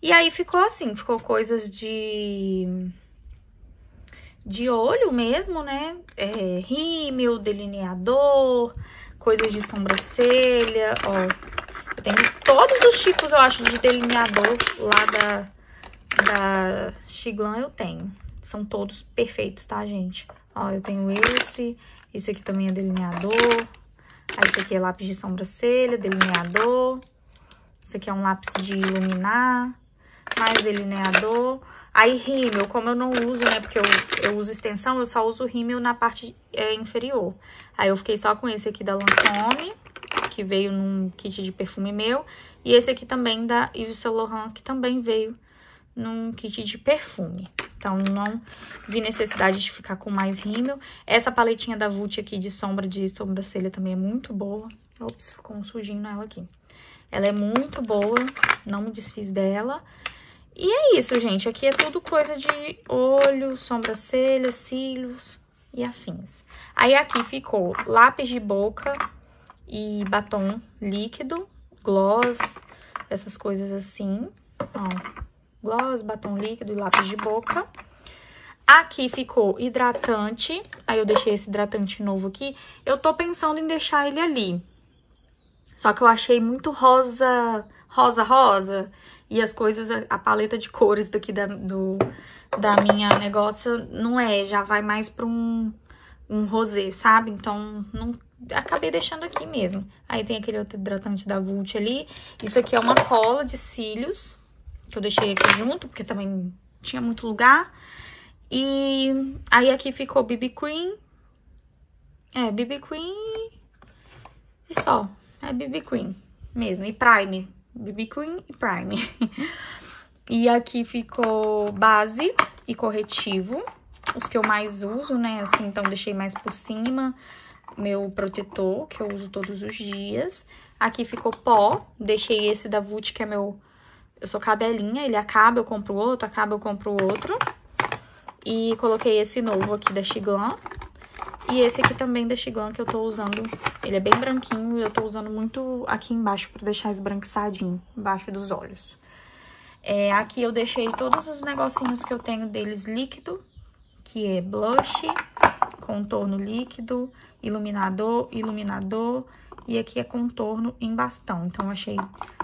E aí ficou assim, ficou coisas de de olho mesmo, né? É, rímel, delineador, coisas de sobrancelha, ó. Eu tenho todos os tipos, eu acho, de delineador lá da, da Xiglan eu tenho. São todos perfeitos, tá, gente? Ó, eu tenho esse, esse aqui também é delineador. Aí esse aqui é lápis de sobrancelha, delineador. Esse aqui é um lápis de iluminar, mais delineador. Aí, rímel, como eu não uso, né, porque eu, eu uso extensão, eu só uso rímel na parte é, inferior. Aí, eu fiquei só com esse aqui da Lancome, que veio num kit de perfume meu. E esse aqui também da Yves Saint Laurent, que também veio num kit de perfume. Então, não vi necessidade de ficar com mais rímel. Essa paletinha da Vult aqui de sombra de sobrancelha também é muito boa. Ops, ficou um sujinho nela aqui. Ela é muito boa, não me desfiz dela. E é isso, gente. Aqui é tudo coisa de olho, sobrancelha, cílios e afins. Aí aqui ficou lápis de boca e batom líquido, gloss, essas coisas assim. Ó, gloss, batom líquido e lápis de boca. Aqui ficou hidratante, aí eu deixei esse hidratante novo aqui. Eu tô pensando em deixar ele ali. Só que eu achei muito rosa, rosa, rosa. E as coisas, a paleta de cores daqui da, do, da minha negócio não é, já vai mais pra um, um rosé, sabe? Então, não, acabei deixando aqui mesmo. Aí tem aquele outro hidratante da Vult ali. Isso aqui é uma cola de cílios, que eu deixei aqui junto, porque também tinha muito lugar. E aí aqui ficou BB Cream. É, BB Cream e só. É BB Cream mesmo. E Prime BB Cream e Prime. e aqui ficou base e corretivo, os que eu mais uso, né? Assim, então deixei mais por cima. Meu protetor, que eu uso todos os dias. Aqui ficou pó, deixei esse da Vult, que é meu... Eu sou cadelinha, ele acaba, eu compro outro, acaba, eu compro outro. E coloquei esse novo aqui da Xiglan, e esse aqui também da Xiglan que eu tô usando, ele é bem branquinho e eu tô usando muito aqui embaixo pra deixar esbranquiçadinho, embaixo dos olhos. É, aqui eu deixei todos os negocinhos que eu tenho deles líquido, que é blush, contorno líquido, iluminador, iluminador e aqui é contorno em bastão. Então, achei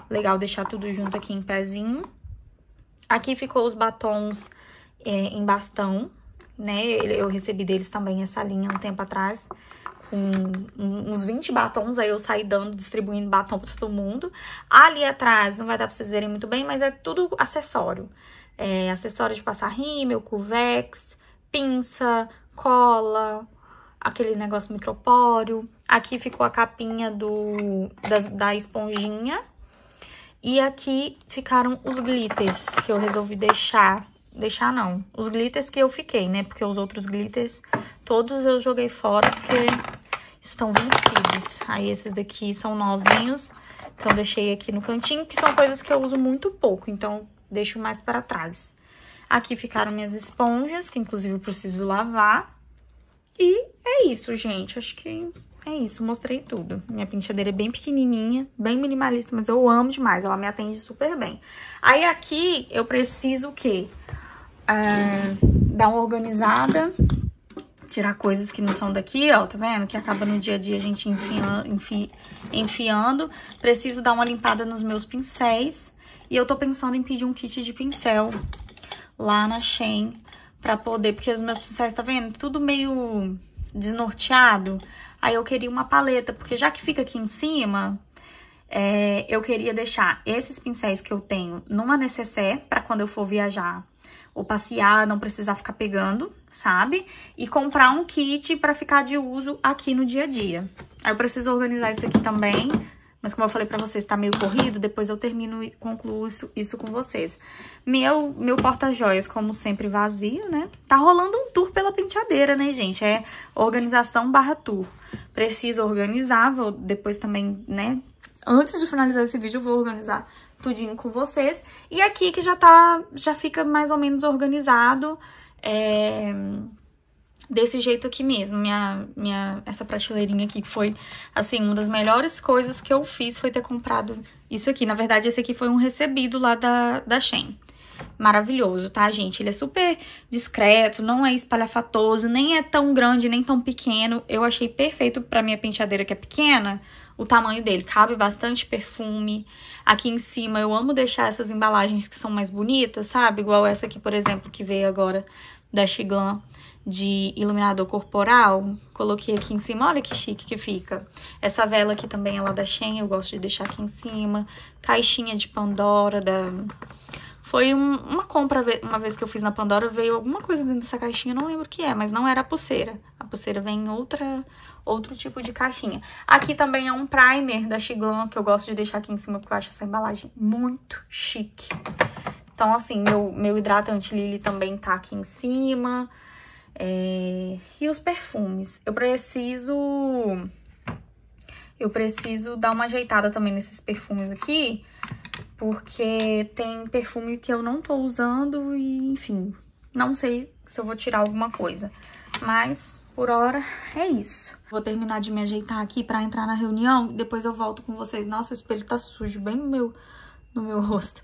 legal deixar tudo junto aqui em pezinho. Aqui ficou os batons é, em bastão, né? Eu recebi deles também essa linha um tempo atrás, com uns 20 batons, aí eu saí dando, distribuindo batom pra todo mundo. Ali atrás, não vai dar pra vocês verem muito bem, mas é tudo acessório. É, acessório de passar rímel, cuvex, pinça, cola, aquele negócio micropóreo. Aqui ficou a capinha do, da, da esponjinha. E aqui ficaram os glitters que eu resolvi deixar deixar não. Os glitters que eu fiquei, né? Porque os outros glitters, todos eu joguei fora, porque estão vencidos. Aí esses daqui são novinhos, então deixei aqui no cantinho, que são coisas que eu uso muito pouco, então deixo mais para trás. Aqui ficaram minhas esponjas, que inclusive eu preciso lavar. E é isso, gente. Acho que é isso, mostrei tudo. Minha penteadeira é bem pequenininha, bem minimalista, mas eu amo demais. Ela me atende super bem. Aí aqui eu preciso o quê? É, dar uma organizada, tirar coisas que não são daqui, ó, tá vendo? Que acaba no dia a dia a gente enfia, enfi, enfiando. Preciso dar uma limpada nos meus pincéis. E eu tô pensando em pedir um kit de pincel lá na Shein pra poder... Porque os meus pincéis, tá vendo? Tudo meio desnorteado. Aí eu queria uma paleta, porque já que fica aqui em cima, é, eu queria deixar esses pincéis que eu tenho numa necessaire, para quando eu for viajar ou passear, não precisar ficar pegando, sabe? E comprar um kit para ficar de uso aqui no dia a dia. Aí eu preciso organizar isso aqui também, mas como eu falei pra vocês, tá meio corrido, depois eu termino e concluo isso, isso com vocês. Meu, meu porta-joias, como sempre, vazio, né? Tá rolando um tour pela penteadeira, né, gente? É organização barra tour. Preciso organizar, vou depois também, né? Antes de finalizar esse vídeo, eu vou organizar tudinho com vocês. E aqui que já tá, já fica mais ou menos organizado, é desse jeito aqui mesmo. Minha, minha, essa prateleirinha aqui que foi, assim, uma das melhores coisas que eu fiz foi ter comprado isso aqui. Na verdade, esse aqui foi um recebido lá da, da Shein. Maravilhoso, tá, gente? Ele é super discreto, não é espalhafatoso, nem é tão grande, nem tão pequeno. Eu achei perfeito pra minha penteadeira que é pequena, o tamanho dele. Cabe bastante perfume. Aqui em cima eu amo deixar essas embalagens que são mais bonitas, sabe? Igual essa aqui, por exemplo, que veio agora da Chiglan de iluminador corporal. Coloquei aqui em cima, olha que chique que fica. Essa vela aqui também é lá da Shein, eu gosto de deixar aqui em cima. Caixinha de Pandora da... Foi um, uma compra, uma vez que eu fiz na Pandora, veio alguma coisa dentro dessa caixinha, não lembro o que é, mas não era a pulseira. A pulseira vem em outra, outro tipo de caixinha. Aqui também é um primer da Xiglan, que eu gosto de deixar aqui em cima, porque eu acho essa embalagem muito chique. Então, assim, meu, meu hidratante Lily também tá aqui em cima. É... E os perfumes. Eu preciso... Eu preciso dar uma ajeitada também nesses perfumes aqui, porque tem perfume que eu não tô usando e, enfim, não sei se eu vou tirar alguma coisa. Mas, por hora, é isso. Vou terminar de me ajeitar aqui pra entrar na reunião, depois eu volto com vocês. Nossa, o espelho tá sujo, bem no meu, no meu rosto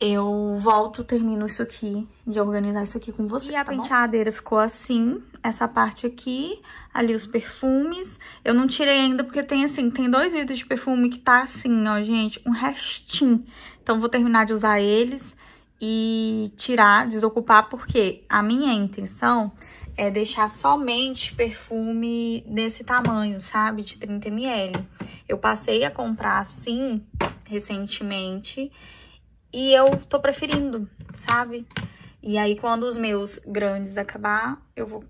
eu volto, termino isso aqui, de organizar isso aqui com vocês, E a tá penteadeira bom? ficou assim, essa parte aqui, ali os perfumes. Eu não tirei ainda porque tem assim, tem dois vidros de perfume que tá assim, ó, gente, um restinho. Então, vou terminar de usar eles e tirar, desocupar, porque a minha intenção é deixar somente perfume desse tamanho, sabe? De 30ml. Eu passei a comprar assim, recentemente, e eu tô preferindo, sabe? E aí, quando os meus grandes acabar, eu vou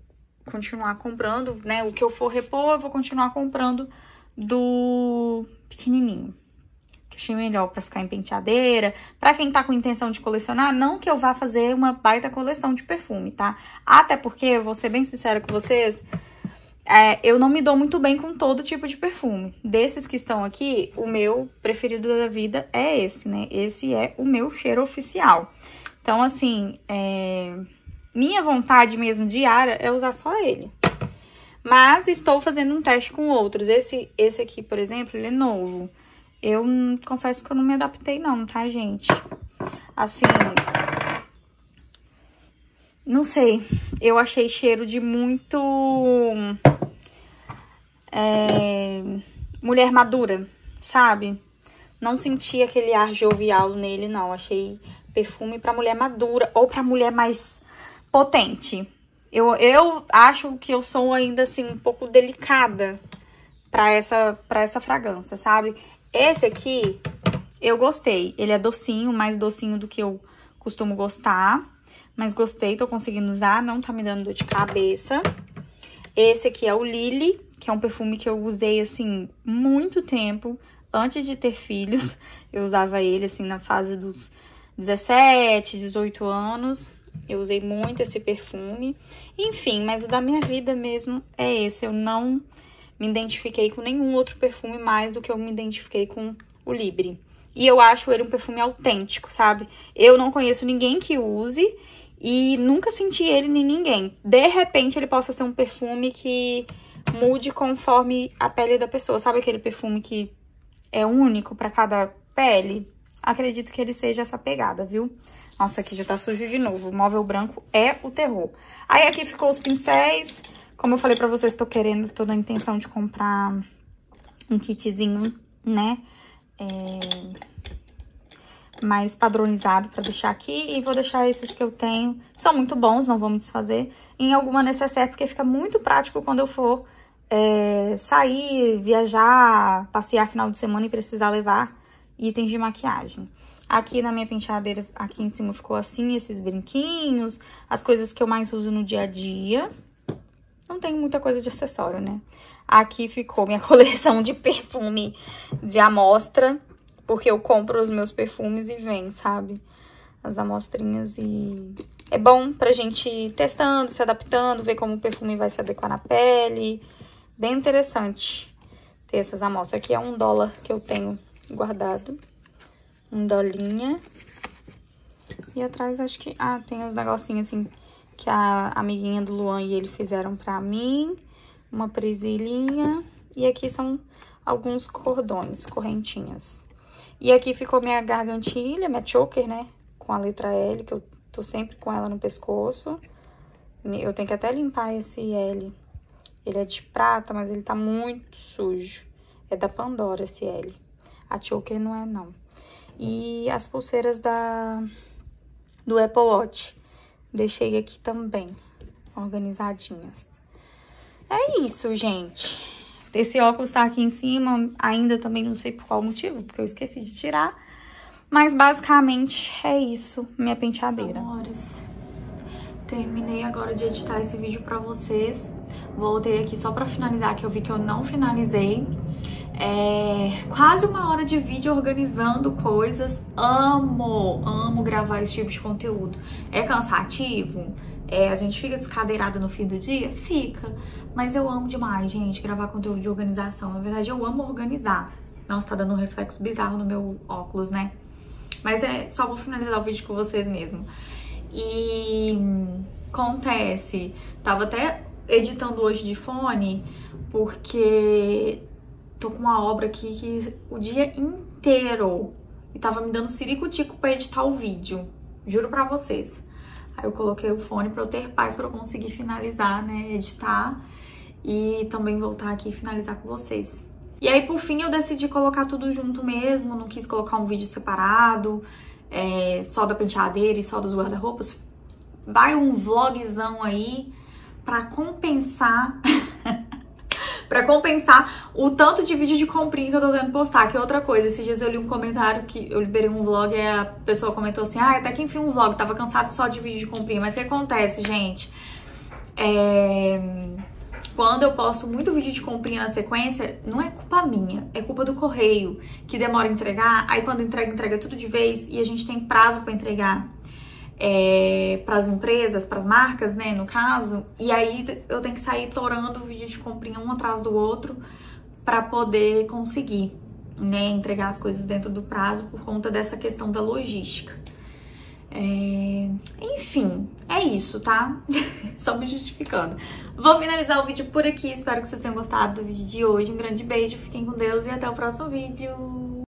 continuar comprando, né? O que eu for repor, eu vou continuar comprando do pequenininho. Que achei melhor pra ficar em penteadeira. Pra quem tá com intenção de colecionar, não que eu vá fazer uma baita coleção de perfume, tá? Até porque, vou ser bem sincera com vocês, é, eu não me dou muito bem com todo tipo de perfume. Desses que estão aqui, o meu preferido da vida é esse, né? Esse é o meu cheiro oficial. Então, assim, é... minha vontade mesmo diária é usar só ele. Mas estou fazendo um teste com outros. Esse, esse aqui, por exemplo, ele é novo. Eu confesso que eu não me adaptei não, tá, gente? Assim, não sei, eu achei cheiro de muito é, mulher madura, sabe? Não senti aquele ar jovial nele, não. Achei perfume pra mulher madura ou pra mulher mais potente. Eu, eu acho que eu sou ainda, assim, um pouco delicada pra essa, pra essa fragrância, sabe? Esse aqui, eu gostei. Ele é docinho, mais docinho do que eu costumo gostar. Mas gostei, tô conseguindo usar, não tá me dando dor de cabeça. Esse aqui é o Lily, que é um perfume que eu usei, assim, muito tempo. Antes de ter filhos, eu usava ele, assim, na fase dos 17, 18 anos. Eu usei muito esse perfume. Enfim, mas o da minha vida mesmo é esse. Eu não me identifiquei com nenhum outro perfume mais do que eu me identifiquei com o Libre. E eu acho ele um perfume autêntico, sabe? Eu não conheço ninguém que use e nunca senti ele em ninguém. De repente, ele possa ser um perfume que mude conforme a pele da pessoa. Sabe aquele perfume que é único para cada pele? Acredito que ele seja essa pegada, viu? Nossa, aqui já tá sujo de novo. O móvel branco é o terror. Aí aqui ficou os pincéis. Como eu falei pra vocês, tô querendo, tô na intenção de comprar um kitzinho, né? É... Mais padronizado pra deixar aqui. E vou deixar esses que eu tenho. São muito bons, não vou me desfazer. Em alguma necessaire, porque fica muito prático quando eu for é, sair, viajar, passear final de semana e precisar levar itens de maquiagem. Aqui na minha penteadeira, aqui em cima ficou assim, esses brinquinhos, as coisas que eu mais uso no dia a dia. Não tem muita coisa de acessório, né? Aqui ficou minha coleção de perfume de amostra, porque eu compro os meus perfumes e vem, sabe? As amostrinhas e... É bom pra gente ir testando, se adaptando, ver como o perfume vai se adequar na pele. Bem interessante ter essas amostras. Aqui é um dólar que eu tenho guardado um dolinha. E atrás acho que... Ah, tem uns negocinhos assim que a amiguinha do Luan e ele fizeram pra mim. Uma presilhinha. E aqui são alguns cordões, correntinhas. E aqui ficou minha gargantilha, minha choker, né? Com a letra L, que eu tô sempre com ela no pescoço. Eu tenho que até limpar esse L. Ele é de prata, mas ele tá muito sujo. É da Pandora esse L. A choker não é, não e as pulseiras da do Apple Watch. Deixei aqui também, organizadinhas. É isso, gente. Esse óculos tá aqui em cima, ainda também não sei por qual motivo, porque eu esqueci de tirar. Mas basicamente é isso, minha penteadeira. Amores, terminei agora de editar esse vídeo pra vocês. Voltei aqui só pra finalizar, que eu vi que eu não finalizei. É quase uma hora de vídeo organizando coisas. Amo, amo gravar esse tipo de conteúdo. É cansativo? É, a gente fica descadeirada no fim do dia? Fica. Mas eu amo demais, gente, gravar conteúdo de organização. Na verdade, eu amo organizar. Não está dando um reflexo bizarro no meu óculos, né? Mas é só vou finalizar o vídeo com vocês mesmo. E acontece, tava até editando hoje de fone, porque tô com uma obra aqui que o dia inteiro e tava me dando ciricutico pra editar o vídeo. Juro pra vocês. Aí eu coloquei o fone pra eu ter paz pra eu conseguir finalizar, né, editar e também voltar aqui e finalizar com vocês. E aí, por fim, eu decidi colocar tudo junto mesmo, não quis colocar um vídeo separado, é, só da penteadeira e só dos guarda-roupas. Vai um vlogzão aí pra compensar Pra compensar o tanto de vídeo de comprinha que eu tô tendo postar. Que é outra coisa, esses dias eu li um comentário que eu liberei um vlog e a pessoa comentou assim, ah, até que enfim um vlog, tava cansado só de vídeo de comprinha. Mas o que acontece, gente? É... Quando eu posto muito vídeo de comprinha na sequência, não é culpa minha, é culpa do correio, que demora a entregar, aí quando entrega, entrega tudo de vez e a gente tem prazo para entregar é, para as empresas, para as marcas, né, no caso, e aí eu tenho que sair torando o vídeo de comprinha um atrás do outro para poder conseguir, né, entregar as coisas dentro do prazo por conta dessa questão da logística. É... Enfim, é isso, tá? Só me justificando. Vou finalizar o vídeo por aqui. Espero que vocês tenham gostado do vídeo de hoje. Um grande beijo, fiquem com Deus e até o próximo vídeo.